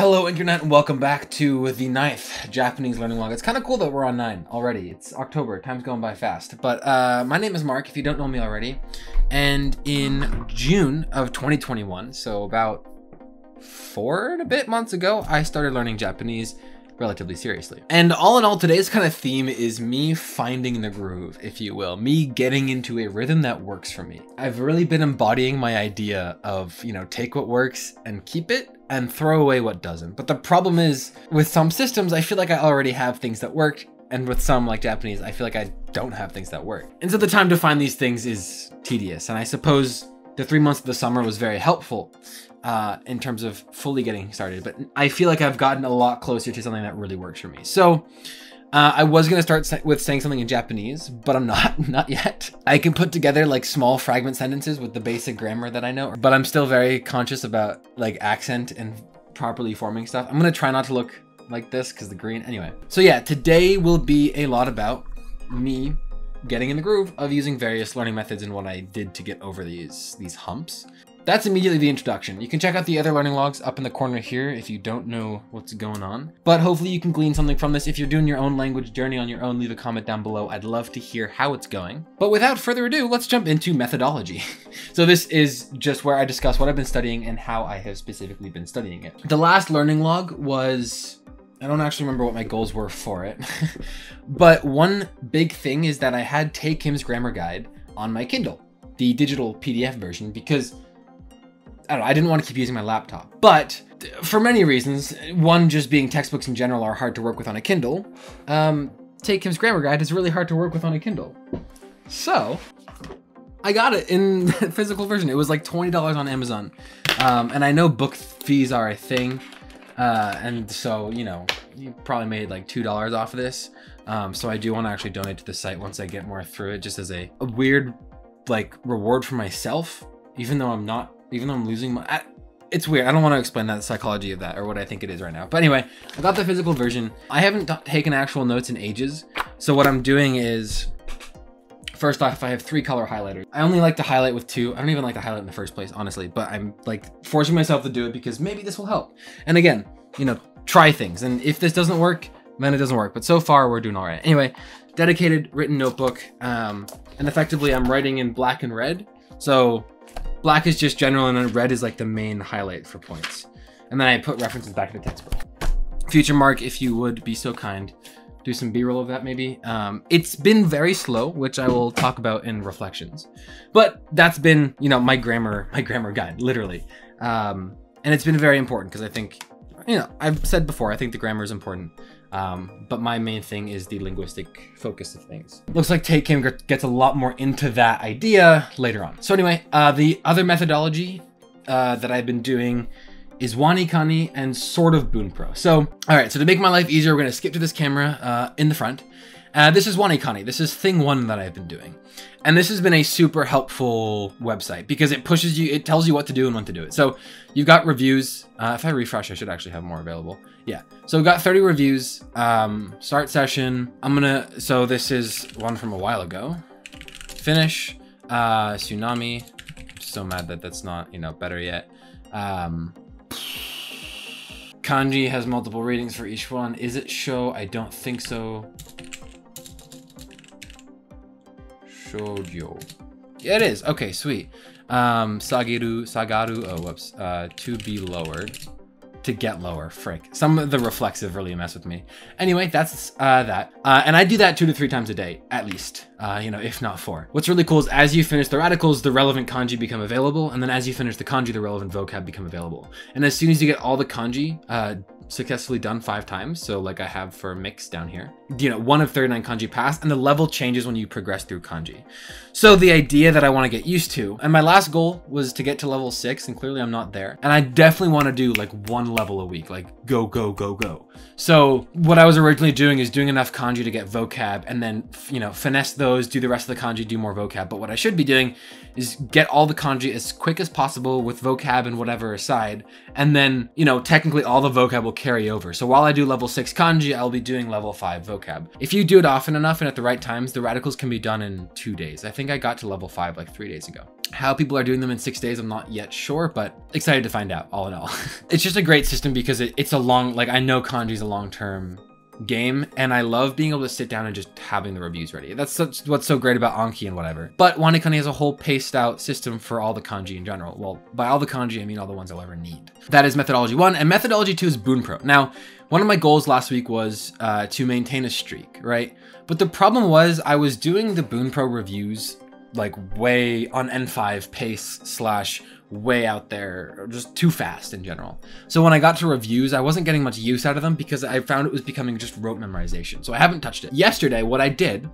Hello internet and welcome back to the ninth Japanese learning log. It's kind of cool that we're on nine already. It's October, time's going by fast. But uh, my name is Mark, if you don't know me already. And in June of 2021, so about four and a bit months ago, I started learning Japanese relatively seriously. And all in all, today's kind of theme is me finding the groove, if you will, me getting into a rhythm that works for me. I've really been embodying my idea of, you know, take what works and keep it and throw away what doesn't. But the problem is with some systems, I feel like I already have things that work. And with some like Japanese, I feel like I don't have things that work. And so the time to find these things is tedious. And I suppose the three months of the summer was very helpful uh, in terms of fully getting started, but I feel like I've gotten a lot closer to something that really works for me. So uh, I was gonna start with saying something in Japanese, but I'm not, not yet. I can put together like small fragment sentences with the basic grammar that I know, but I'm still very conscious about like accent and properly forming stuff. I'm gonna try not to look like this because the green, anyway. So yeah, today will be a lot about me getting in the groove of using various learning methods and what I did to get over these, these humps. That's immediately the introduction. You can check out the other learning logs up in the corner here if you don't know what's going on. But hopefully you can glean something from this. If you're doing your own language journey on your own, leave a comment down below. I'd love to hear how it's going. But without further ado, let's jump into methodology. so this is just where I discuss what I've been studying and how I have specifically been studying it. The last learning log was I don't actually remember what my goals were for it. but one big thing is that I had Tae Kim's grammar guide on my Kindle, the digital PDF version, because I don't know, I didn't want to keep using my laptop. But for many reasons, one just being textbooks in general are hard to work with on a Kindle, um, Tae Kim's Grammar Guide is really hard to work with on a Kindle. So, I got it in physical version. It was like $20 on Amazon. Um, and I know book fees are a thing. Uh, and so, you know, you probably made like $2 off of this. Um, so I do want to actually donate to the site once I get more through it, just as a, a weird like reward for myself, even though I'm not even though I'm losing my... I, it's weird. I don't want to explain that psychology of that or what I think it is right now. But anyway, I got the physical version. I haven't taken actual notes in ages. So what I'm doing is, first off, I have three color highlighters. I only like to highlight with two. I don't even like to highlight in the first place, honestly. But I'm like forcing myself to do it because maybe this will help. And again, you know, try things. And if this doesn't work, then it doesn't work. But so far, we're doing all right. Anyway, dedicated written notebook. Um, and effectively, I'm writing in black and red. So Black is just general and then red is like the main highlight for points. And then I put references back in the textbook. Future Mark, if you would be so kind, do some B-roll of that maybe. Um, it's been very slow, which I will talk about in reflections. But that's been, you know, my grammar, my grammar guide, literally. Um, and it's been very important because I think, you know, I've said before, I think the grammar is important. Um, but my main thing is the linguistic focus of things. Looks like Tae Kim gets a lot more into that idea later on. So anyway, uh, the other methodology uh, that I've been doing is WaniKani and sort of Bunpro. So, all right, so to make my life easier, we're gonna skip to this camera uh, in the front. Uh, this is WaniKani. This is thing one that I've been doing. And this has been a super helpful website because it pushes you, it tells you what to do and when to do it. So you've got reviews. Uh, if I refresh, I should actually have more available. Yeah. So we've got 30 reviews. Um, start session. I'm gonna, so this is one from a while ago. Finish. Uh, tsunami. so mad that that's not, you know, better yet. Um, kanji has multiple readings for each one. Is it show? I don't think so. Shoujo. It is. Okay, sweet. Um, Sagiru, Sagaru, oh, whoops. Uh, to be lowered. To get lower, frick. Some of the reflexive really mess with me. Anyway, that's uh, that. Uh, and I do that two to three times a day, at least. Uh, you know, if not four. What's really cool is as you finish the radicals, the relevant kanji become available. And then as you finish the kanji, the relevant vocab become available. And as soon as you get all the kanji, uh, successfully done five times. So like I have for mix down here, you know, one of 39 kanji passed and the level changes when you progress through kanji. So the idea that I want to get used to, and my last goal was to get to level six and clearly I'm not there. And I definitely want to do like one level a week, like go, go, go, go. So what I was originally doing is doing enough kanji to get vocab and then, you know, finesse those, do the rest of the kanji, do more vocab. But what I should be doing is get all the kanji as quick as possible with vocab and whatever aside. And then, you know, technically all the vocab will carry over. So while I do level six kanji, I'll be doing level five vocab. If you do it often enough and at the right times, the radicals can be done in two days. I think I got to level five like three days ago. How people are doing them in six days, I'm not yet sure, but excited to find out all in all. it's just a great system because it, it's a long, like I know kanji's a long-term game and I love being able to sit down and just having the reviews ready. That's such, what's so great about Anki and whatever. But WaniKani has a whole paced out system for all the kanji in general. Well, by all the kanji, I mean all the ones I'll ever need. That is methodology one and methodology two is Bunpro. Now, one of my goals last week was uh, to maintain a streak, right? But the problem was I was doing the Bunpro reviews like way on N5 pace slash way out there, just too fast in general. So when I got to reviews, I wasn't getting much use out of them because I found it was becoming just rote memorization. So I haven't touched it. Yesterday, what I did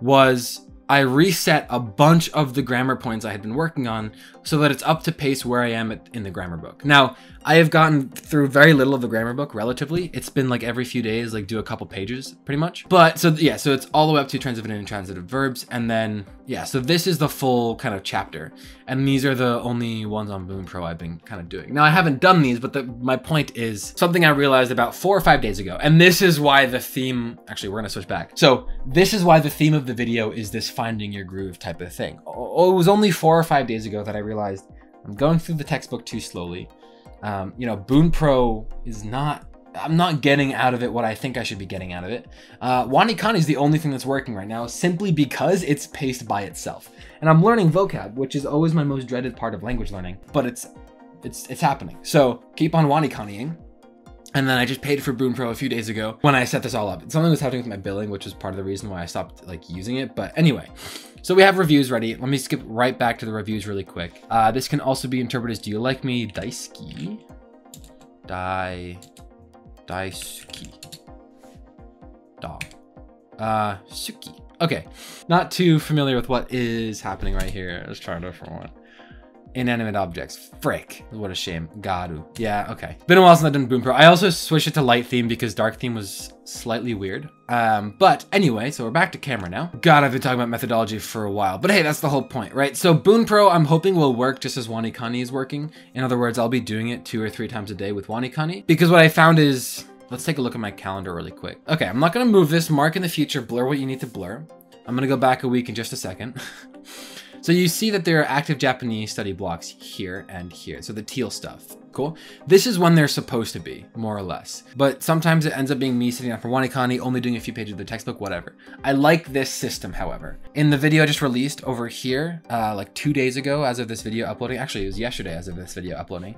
was I reset a bunch of the grammar points I had been working on so that it's up to pace where I am in the grammar book. Now, I have gotten through very little of the grammar book relatively. It's been like every few days, like do a couple pages pretty much. But so yeah, so it's all the way up to transitive and intransitive verbs. And then, yeah, so this is the full kind of chapter. And these are the only ones on Bunpro I've been kind of doing. Now I haven't done these, but the, my point is something I realized about four or five days ago. And this is why the theme, actually we're gonna switch back. So this is why the theme of the video is this finding your groove type of thing. Oh, it was only four or five days ago that I realized I'm going through the textbook too slowly. Um, you know, Bunpro is not, I'm not getting out of it what I think I should be getting out of it. Uh, WaniKani is the only thing that's working right now simply because it's paced by itself. And I'm learning vocab, which is always my most dreaded part of language learning, but it's, it's, it's happening. So keep on WaniKaniing. And then I just paid for Bunpro a few days ago when I set this all up. Something was happening with my billing, which was part of the reason why I stopped like using it. But anyway, so we have reviews ready. Let me skip right back to the reviews really quick. Uh, this can also be interpreted as, do you like me daisuki? Dai, daisuki. Da. Uh, suki. Okay, not too familiar with what is happening right here. Let's try a different one. Inanimate objects. Frick. What a shame. Garu. Yeah, okay. Been a while since I've done pro I also switched it to light theme because dark theme was slightly weird. Um, but anyway, so we're back to camera now. God, I've been talking about methodology for a while, but hey, that's the whole point, right? So Bunpro, I'm hoping will work just as WaniKani is working. In other words, I'll be doing it two or three times a day with WaniKani because what I found is, let's take a look at my calendar really quick. Okay, I'm not gonna move this, mark in the future, blur what you need to blur. I'm gonna go back a week in just a second. So you see that there are active Japanese study blocks here and here. So the teal stuff. Cool. This is when they're supposed to be, more or less. But sometimes it ends up being me sitting down for WaniKani, only doing a few pages of the textbook, whatever. I like this system, however. In the video I just released over here, uh, like two days ago as of this video uploading, actually it was yesterday as of this video uploading,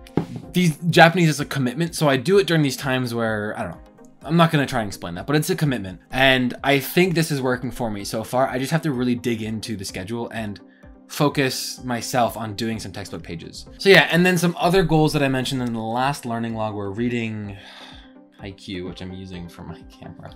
these Japanese is a commitment. So I do it during these times where, I don't know, I'm not gonna try and explain that, but it's a commitment. And I think this is working for me so far. I just have to really dig into the schedule and focus myself on doing some textbook pages. So yeah, and then some other goals that I mentioned in the last learning log were reading Haikyuu, which I'm using for my camera.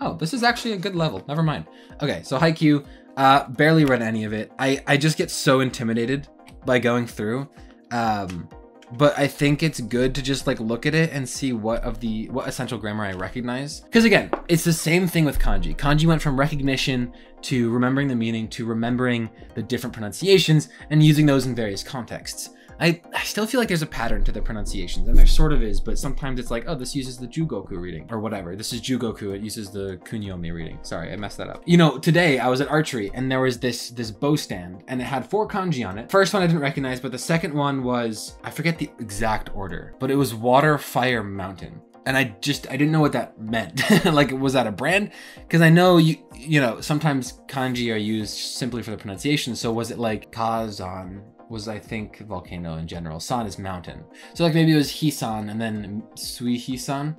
Oh, this is actually a good level. Never mind. Okay, so Haikyuu, uh, barely read any of it. I, I just get so intimidated by going through. Um, but I think it's good to just like look at it and see what of the what essential grammar I recognize. Because again, it's the same thing with kanji. Kanji went from recognition to remembering the meaning to remembering the different pronunciations and using those in various contexts. I, I still feel like there's a pattern to the pronunciations, and there sort of is, but sometimes it's like, oh, this uses the Jugoku reading, or whatever. This is Jugoku, it uses the Kunyomi reading. Sorry, I messed that up. You know, today I was at archery, and there was this this bow stand, and it had four kanji on it. First one I didn't recognize, but the second one was, I forget the exact order, but it was Water, Fire, Mountain and I just I didn't know what that meant. like, was that a brand? Because I know you you know sometimes kanji are used simply for the pronunciation. So was it like Kazan was I think volcano in general. San is mountain. So like maybe it was Hisan and then Sui Hisan.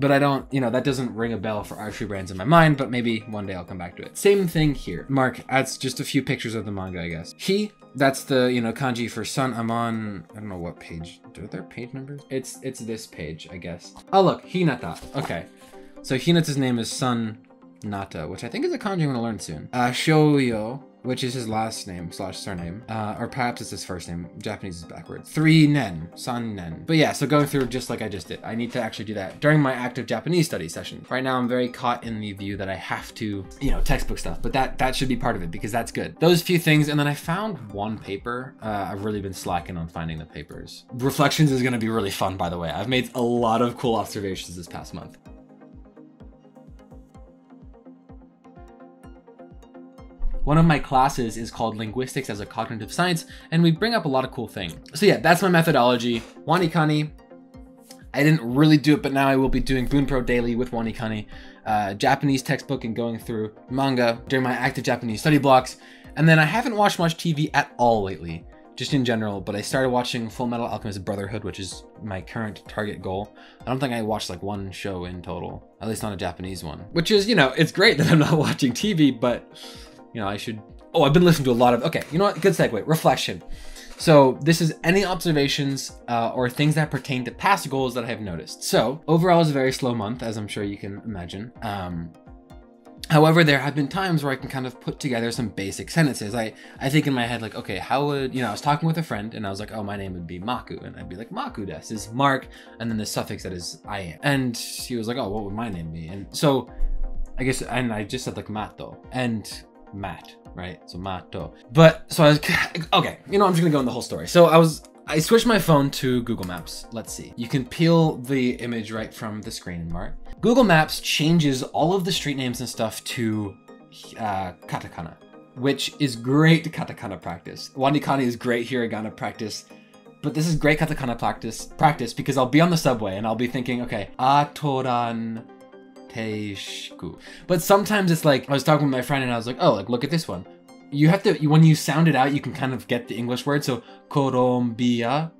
But I don't, you know, that doesn't ring a bell for archery brands in my mind, but maybe one day I'll come back to it. Same thing here. Mark adds just a few pictures of the manga, I guess. He, that's the, you know, kanji for sun. I'm on, I don't know what page. Are there page numbers? It's it's this page, I guess. Oh, look, Hinata. Okay. So Hinata's name is Sun Nata, which I think is a kanji I'm to learn soon. Uh, Shoyo which is his last name slash surname, uh, or perhaps it's his first name. Japanese is backward. Three Nen, San Nen. But yeah, so going through just like I just did, I need to actually do that during my active Japanese study session. Right now, I'm very caught in the view that I have to, you know, textbook stuff, but that that should be part of it because that's good. Those few things, and then I found one paper. Uh, I've really been slacking on finding the papers. Reflections is going to be really fun, by the way. I've made a lot of cool observations this past month. One of my classes is called Linguistics as a Cognitive Science, and we bring up a lot of cool things. So yeah, that's my methodology. WaniKani, I didn't really do it, but now I will be doing Bunpro daily with WaniKani, uh, Japanese textbook and going through manga during my active Japanese study blocks. And then I haven't watched much TV at all lately, just in general, but I started watching Fullmetal Alchemist Brotherhood, which is my current target goal. I don't think I watched like one show in total, at least not a Japanese one, which is, you know, it's great that I'm not watching TV, but, you know, I should. Oh, I've been listening to a lot of. Okay, you know what? Good segue. Reflection. So this is any observations uh, or things that pertain to past goals that I have noticed. So overall is a very slow month, as I'm sure you can imagine. Um, however, there have been times where I can kind of put together some basic sentences. I, I think in my head, like, okay, how would, you know, I was talking with a friend and I was like, oh, my name would be Maku. And I'd be like, Maku des is Mark. And then the suffix that is I am. And he was like, oh, what would my name be? And so I guess, and I just said like Mato and Matt right? So Mato. But so I was okay. You know, I'm just gonna go in the whole story. So I was I switched my phone to Google Maps. Let's see. You can peel the image right from the screen, Mark. Google Maps changes all of the street names and stuff to uh, katakana, which is great katakana practice. WaniKani is great hiragana practice. But this is great katakana practice practice because I'll be on the subway and I'll be thinking, okay, atoran Teishku. But sometimes it's like I was talking with my friend and I was like, oh, like look at this one. You have to when you sound it out, you can kind of get the English word. So Colombia,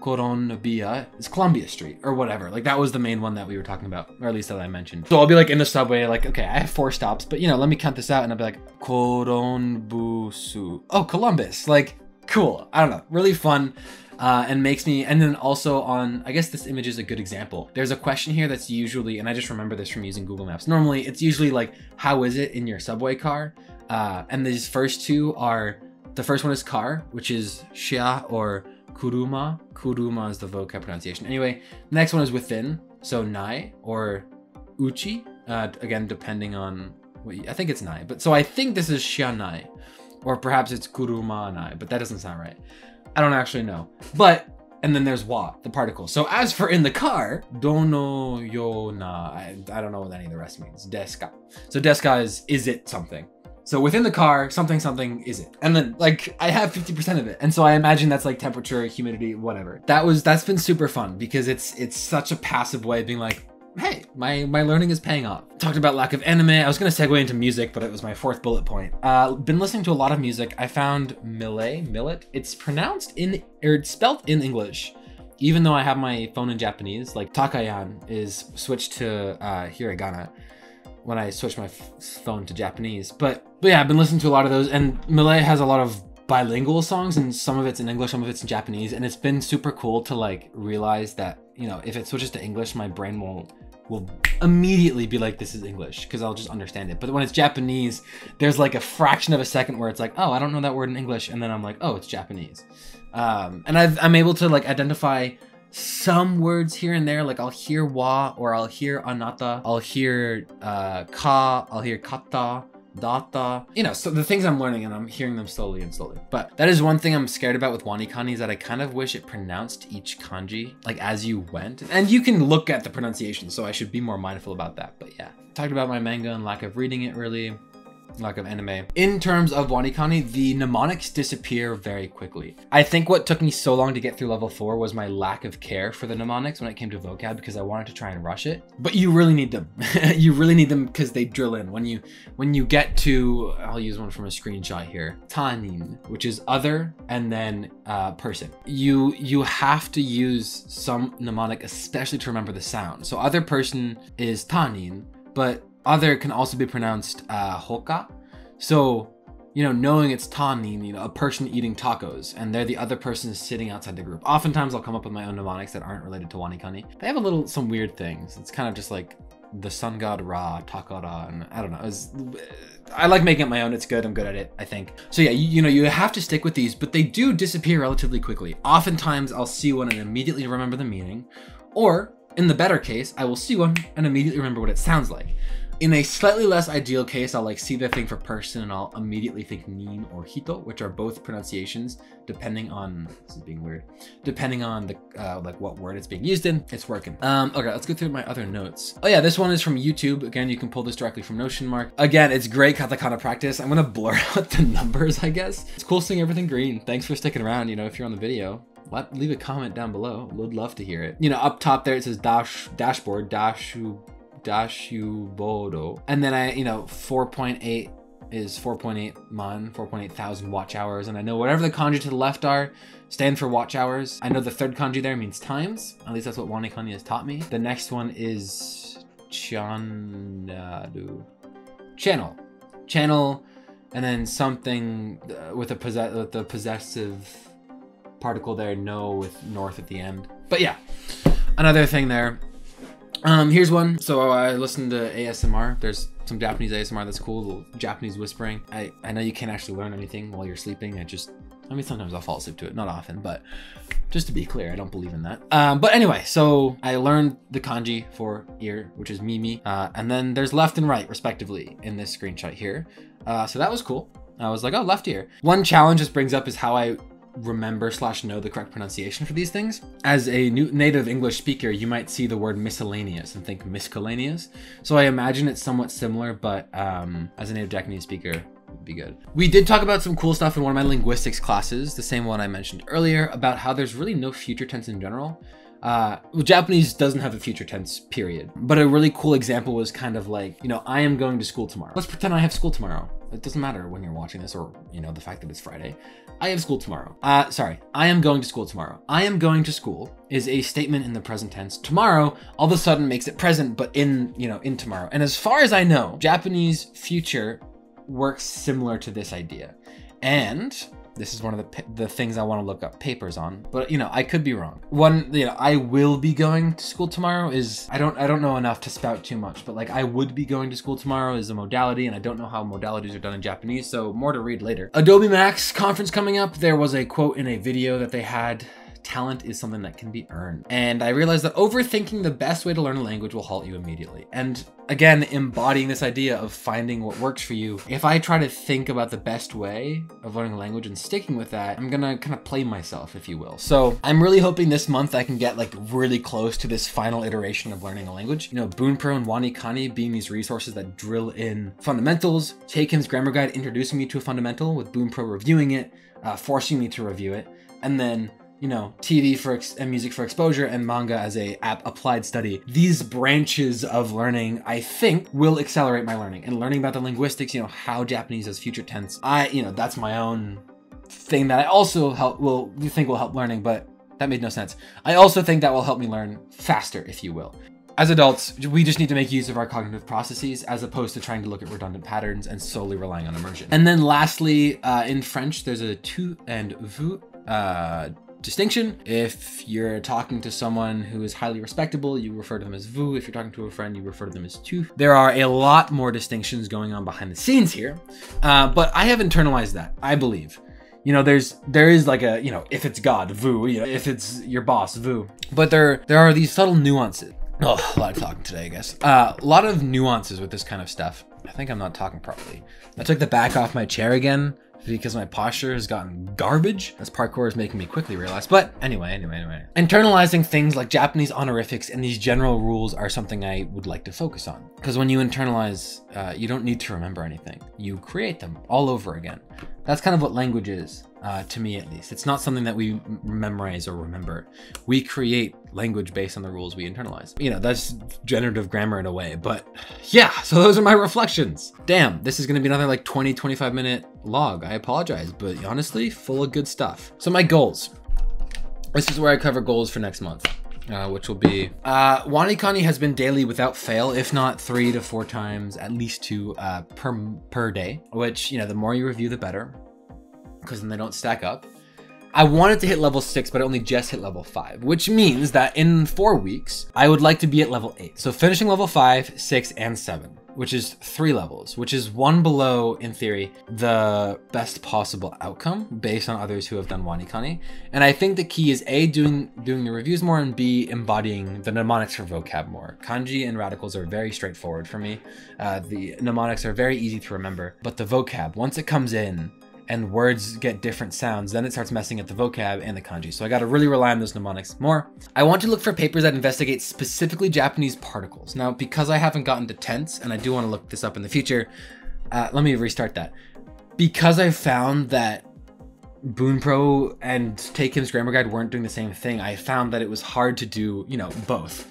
Colombia is Columbia Street or whatever. Like that was the main one that we were talking about, or at least that I mentioned. So I'll be like in the subway, like okay, I have four stops, but you know, let me count this out, and I'll be like Coronbusu. Oh, Columbus. Like cool. I don't know, really fun uh, and makes me, and then also on, I guess this image is a good example. There's a question here that's usually, and I just remember this from using Google Maps. Normally it's usually like, how is it in your subway car? Uh, and these first two are, the first one is car, which is shia or kuruma. Kuruma is the vocab pronunciation. Anyway, the next one is within, so nai or uchi. Uh, again, depending on what you, I think it's nai, but so I think this is shianai, or perhaps it's kuruma nai, but that doesn't sound right. I don't actually know. But and then there's wa, the particle. So as for in the car, dono yo na, I, I don't know what any of the rest means. Deska. So deska is is it something. So within the car, something something is it. And then like I have 50% of it. And so I imagine that's like temperature, humidity, whatever. That was that's been super fun because it's it's such a passive way of being like, hey, my, my learning is paying off. Talked about lack of anime. I was gonna segue into music, but it was my fourth bullet point. Uh, been listening to a lot of music. I found Millet, Millet. It's pronounced in, or it's spelled in English. Even though I have my phone in Japanese, like Takayan is switched to uh, hiragana when I switch my phone to Japanese. But, but yeah, I've been listening to a lot of those, and Millet has a lot of bilingual songs, and some of it's in English, some of it's in Japanese, and it's been super cool to like realize that you know if it switches to English, my brain will will immediately be like, this is English, because I'll just understand it. But when it's Japanese, there's like a fraction of a second where it's like, oh, I don't know that word in English. And then I'm like, oh, it's Japanese. Um, and i am able to like identify some words here and there. Like I'll hear wa or I'll hear anata. I'll hear uh, ka. I'll hear kata data, you know, so the things I'm learning and I'm hearing them slowly and slowly. But that is one thing I'm scared about with WaniKani is that I kind of wish it pronounced each kanji like as you went. And you can look at the pronunciation, so I should be more mindful about that. But yeah, talked about my manga and lack of reading it really lack of anime. In terms of WaniKani, the mnemonics disappear very quickly. I think what took me so long to get through level 4 was my lack of care for the mnemonics when it came to vocab because I wanted to try and rush it. But you really need them. you really need them because they drill in. When you when you get to, I'll use one from a screenshot here, tanin, which is other and then uh, person. You, you have to use some mnemonic, especially to remember the sound. So other person is tanin, but other can also be pronounced uh, hoka. So, you know, knowing it's tanin, you know, a person eating tacos, and they're the other person sitting outside the group. Oftentimes, I'll come up with my own mnemonics that aren't related to WaniKani. They have a little, some weird things. It's kind of just like the sun god Ra, Takara, and I don't know. Was, I like making it my own. It's good. I'm good at it, I think. So yeah, you, you, know, you have to stick with these, but they do disappear relatively quickly. Oftentimes, I'll see one and immediately remember the meaning, or in the better case, I will see one and immediately remember what it sounds like. In a slightly less ideal case, I'll like see the thing for person and I'll immediately think nin or hito, which are both pronunciations depending on, this is being weird, depending on the, uh, like what word it's being used in, it's working. Um, okay, let's go through my other notes. Oh yeah, this one is from YouTube. Again, you can pull this directly from Notion Mark. Again, it's great katakana practice. I'm gonna blur out the numbers, I guess. It's cool seeing everything green. Thanks for sticking around, you know, if you're on the video leave a comment down below. Would love to hear it. You know, up top there it says dash dashboard dashu dashubodo, and then I you know 4.8 is 4.8 mon, 4.8 thousand watch hours, and I know whatever the kanji to the left are stand for watch hours. I know the third kanji there means times. At least that's what Wanikani has taught me. The next one is chanadu, channel, channel, and then something uh, with a possess with the possessive particle there, no with north at the end. But yeah, another thing there. Um, here's one. So I listened to ASMR. There's some Japanese ASMR that's cool, little Japanese whispering. I, I know you can't actually learn anything while you're sleeping. I just, I mean, sometimes I'll fall asleep to it, not often, but just to be clear, I don't believe in that. Um, but anyway, so I learned the kanji for ear, which is mimi, uh, and then there's left and right, respectively, in this screenshot here. Uh, so that was cool. I was like, oh, left ear. One challenge this brings up is how I remember slash know the correct pronunciation for these things. As a new native English speaker, you might see the word miscellaneous and think miscellaneous. So I imagine it's somewhat similar, but um, as a native Japanese speaker, it would be good. We did talk about some cool stuff in one of my linguistics classes, the same one I mentioned earlier, about how there's really no future tense in general. Uh, well, Japanese doesn't have a future tense period, but a really cool example was kind of like, you know, I am going to school tomorrow. Let's pretend I have school tomorrow. It doesn't matter when you're watching this or, you know, the fact that it's Friday. I have school tomorrow. Uh, sorry, I am going to school tomorrow. I am going to school is a statement in the present tense. Tomorrow all of a sudden makes it present, but in, you know, in tomorrow. And as far as I know, Japanese future works similar to this idea. And this is one of the, the things I want to look up papers on, but you know, I could be wrong. One, you know, I will be going to school tomorrow is, I don't, I don't know enough to spout too much, but like I would be going to school tomorrow is a modality and I don't know how modalities are done in Japanese, so more to read later. Adobe Max conference coming up. There was a quote in a video that they had talent is something that can be earned. And I realized that overthinking the best way to learn a language will halt you immediately. And again, embodying this idea of finding what works for you. If I try to think about the best way of learning a language and sticking with that, I'm gonna kind of play myself, if you will. So I'm really hoping this month I can get like really close to this final iteration of learning a language. You know, Bunpro and Wanikani being these resources that drill in fundamentals, Tae Kim's grammar guide introducing me to a fundamental with Bunpro reviewing it, uh, forcing me to review it, and then you know, TV for and music for exposure and manga as a app applied study. These branches of learning, I think, will accelerate my learning and learning about the linguistics, you know, how Japanese has future tense. I, you know, that's my own thing that I also help will you think will help learning, but that made no sense. I also think that will help me learn faster, if you will. As adults, we just need to make use of our cognitive processes as opposed to trying to look at redundant patterns and solely relying on immersion. And then lastly, uh, in French, there's a tu and vous uh, distinction. If you're talking to someone who is highly respectable, you refer to them as vous. If you're talking to a friend, you refer to them as tu. There are a lot more distinctions going on behind the scenes here, uh, but I have internalized that, I believe. You know, there's there is like a you know if it's God, vous. You know, if it's your boss, vous. But there there are these subtle nuances. Oh, a lot of talking today, I guess. Uh, a lot of nuances with this kind of stuff. I think I'm not talking properly. I took the back off my chair again because my posture has gotten garbage, as parkour is making me quickly realize. But anyway, anyway, anyway. Internalizing things like Japanese honorifics and these general rules are something I would like to focus on. Because when you internalize, uh, you don't need to remember anything. You create them all over again. That's kind of what language is, uh, to me at least. It's not something that we memorize or remember. We create language based on the rules we internalize. You know, that's generative grammar in a way, but yeah, so those are my reflections. Damn, this is gonna be another like 20, 25 minute log. I apologize, but honestly, full of good stuff. So my goals. This is where I cover goals for next month. Uh, which will be uh, Wanikani has been daily without fail, if not three to four times, at least two uh, per per day. Which you know, the more you review, the better, because then they don't stack up. I wanted to hit level six, but I only just hit level five, which means that in four weeks, I would like to be at level eight. So finishing level five, six, and seven. which is three levels, which is one below, in theory, the best possible outcome based on others who have done WaniKani. And I think the key is A, doing doing the reviews more, and B, embodying the mnemonics for vocab more. Kanji and radicals are very straightforward for me. Uh, the mnemonics are very easy to remember, but the vocab, once it comes in, and words get different sounds, then it starts messing at the vocab and the kanji. So I gotta really rely on those mnemonics more. I want to look for papers that investigate specifically Japanese particles. Now, because I haven't gotten to tense, and I do want to look this up in the future, uh, let me restart that. Because I found that Bunpro and Tae Kim's Grammar Guide weren't doing the same thing, I found that it was hard to do, you know, both.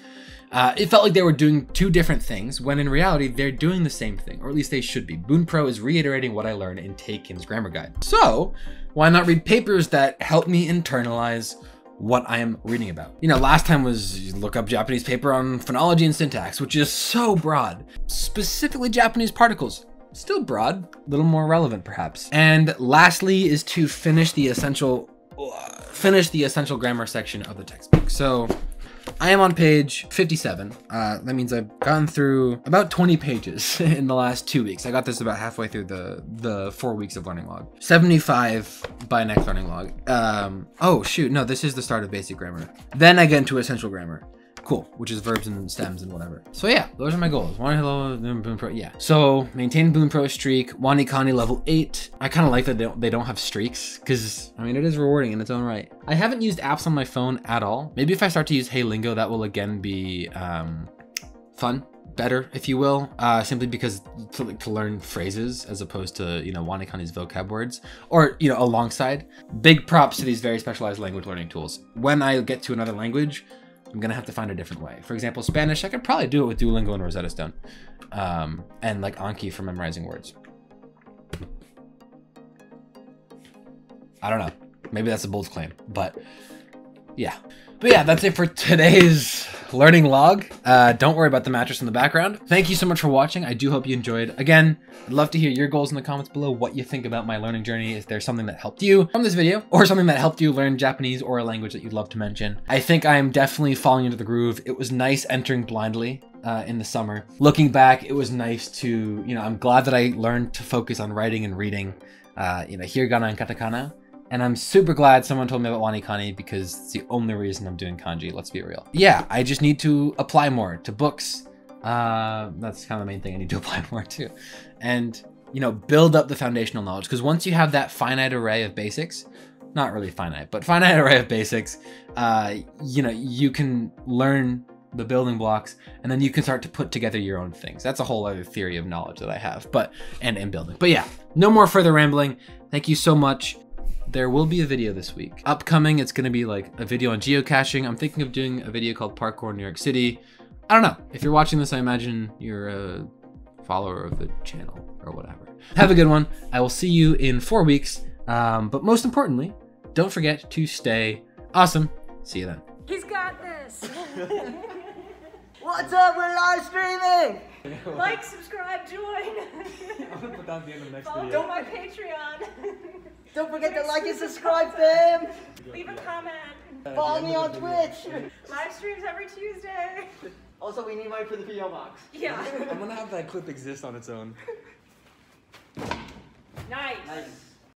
Uh, it felt like they were doing two different things, when in reality, they're doing the same thing, or at least they should be. Bunpro is reiterating what I learned in Tae Kim's Grammar Guide. So, why not read papers that help me internalize what I am reading about. You know, last time was look up Japanese paper on phonology and syntax, which is so broad. Specifically Japanese particles. Still broad, a little more relevant perhaps. And lastly is to finish the essential finish the essential grammar section of the textbook. So I am on page 57. Uh, that means I've gone through about 20 pages in the last two weeks. I got this about halfway through the, the four weeks of learning log. 75 by next learning log. Um, oh shoot, no, this is the start of basic grammar. Then I get into essential grammar. Cool, which is verbs and stems and whatever. So yeah, those are my goals. One hello, Bunpro, yeah. So maintain Bunpro streak, WaniKani level eight. I kind of like that they don't, they don't have streaks because I mean it is rewarding in its own right. I haven't used apps on my phone at all. Maybe if I start to use Hey Lingo, that will again be um, fun better, if you will, uh, simply because to, to, learn phrases as opposed to, you know, WaniKani's vocab words or, you know, alongside. Big props to these very specialized language learning tools. When I get to another language, I'm gonna have to find a different way. For example, Spanish, I could probably do it with Duolingo and Rosetta Stone, um, and like Anki for memorizing words. I don't know. Maybe that's a bold claim, but yeah. But yeah, that's it for today's learning log. Uh, don't worry about the mattress in the background. Thank you so much for watching. I do hope you enjoyed. Again, I'd love to hear your goals in the comments below, what you think about my learning journey. Is there something that helped you from this video or something that helped you learn Japanese or a language that you'd love to mention? I think I am definitely falling into the groove. It was nice entering blindly uh, in the summer. Looking back, it was nice to, you know, I'm glad that I learned to focus on writing and reading, uh, you know, hiragana and katakana. And I'm super glad someone told me about WaniKani because it's the only reason I'm doing kanji, let's be real. Yeah, I just need to apply more to books. Uh, that's kind of the main thing I need to apply more to. And, you know, build up the foundational knowledge. Because once you have that finite array of basics, not really finite, but finite array of basics, uh, you know, you can learn the building blocks and then you can start to put together your own things. That's a whole other theory of knowledge that I have, but, and in building. But yeah, no more further rambling. Thank you so much there will be a video this week. Upcoming, it's gonna be like a video on geocaching. I'm thinking of doing a video called Parkour in New York City. I don't know. If you're watching this, I imagine you're a follower of the channel or whatever. Have a good one. I will see you in four weeks. Um, but most importantly, don't forget to stay awesome. See you then. He's got this. What's up? We're live streaming. like, subscribe, join. I'm gonna put that at the end of the next Follow video. my Patreon. Don't forget to like and subscribe, fam. Leave a comment. Follow me on Twitch. Live streams every Tuesday. Also, we need money for the PO box. Yeah. I'm gonna have that clip exist on its own. Nice. Nice.